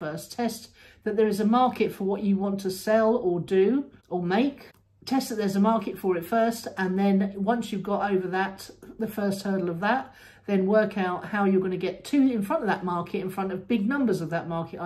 first. Test that there is a market for what you want to sell or do or make. Test that there's a market for it first, and then once you've got over that, the first hurdle of that, then work out how you're going to get to in front of that market, in front of big numbers of that market